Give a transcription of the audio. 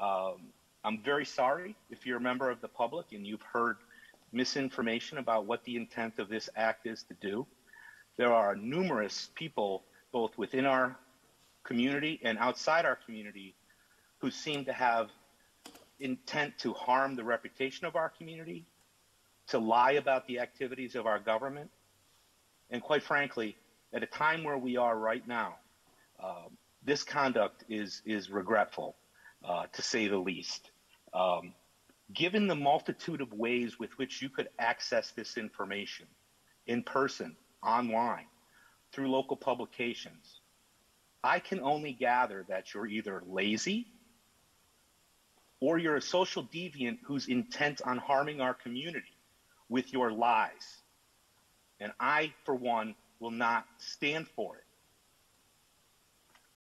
Um, I'm very sorry if you're a member of the public and you've heard misinformation about what the intent of this act is to do. There are numerous people, both within our community and outside our community, who seem to have intent to harm the reputation of our community, to lie about the activities of our government, and quite frankly, at a time where we are right now, um, this conduct is is regretful, uh, to say the least. Um, given the multitude of ways with which you could access this information in person, online, through local publications, I can only gather that you're either lazy or you're a social deviant who's intent on harming our community with your lies. And I, for one, will not stand for it.